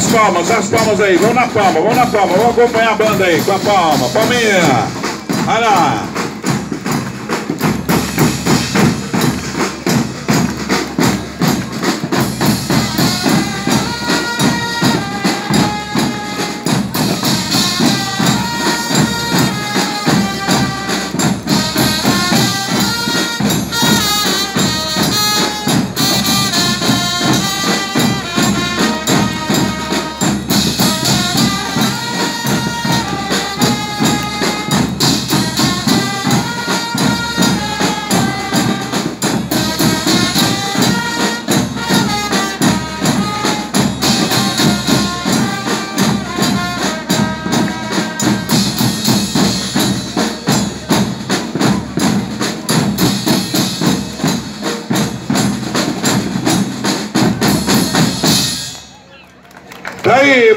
as palmas, as palmas aí. Vamos na palma, vamos na palma. Vamos acompanhar a banda aí com a palma. Palminha. Olha lá. Aí,